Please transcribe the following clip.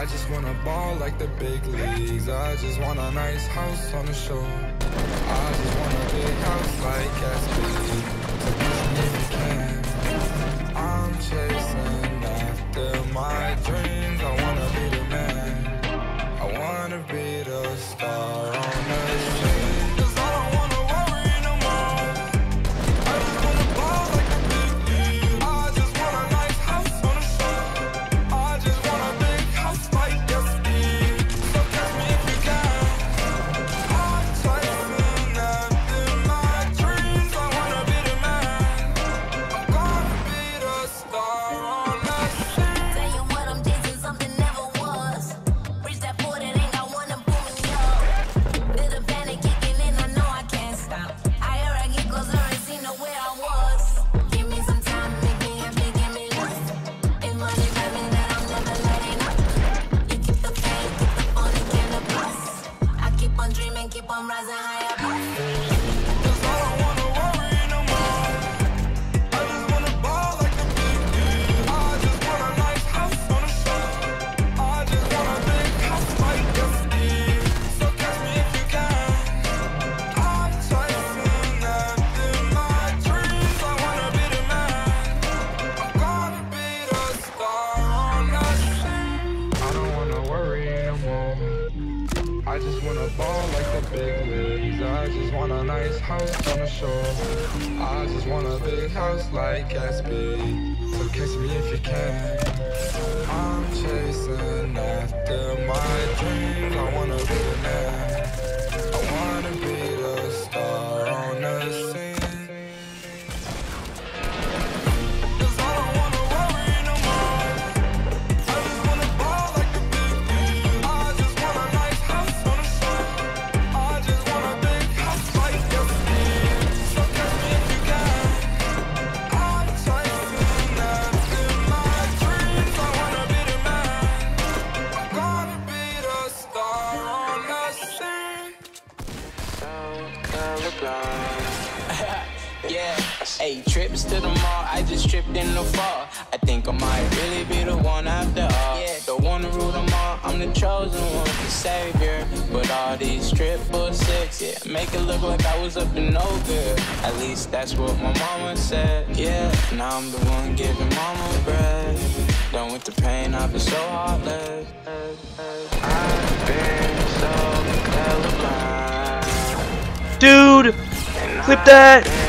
I just wanna ball like the big leagues. I just want a nice house on the shore. I just wanna big I'm rising high. I just wanna ball like the big leagues I just want a nice house on the shore. I just want a big house like SB So kiss me if you can. I'm chasing after my dreams. I wanna be an yeah, hey, trips to the mall, I just tripped in the fall. I think I might really be the one after all. Yeah, the one to rule them all, I'm the chosen one, the savior. But all these triple six, yeah, make it look like I was up to no good. At least that's what my mama said, yeah. Now I'm the one giving mama bread. Done with the pain, I've been so heartless. I've been so Dude! Clip that!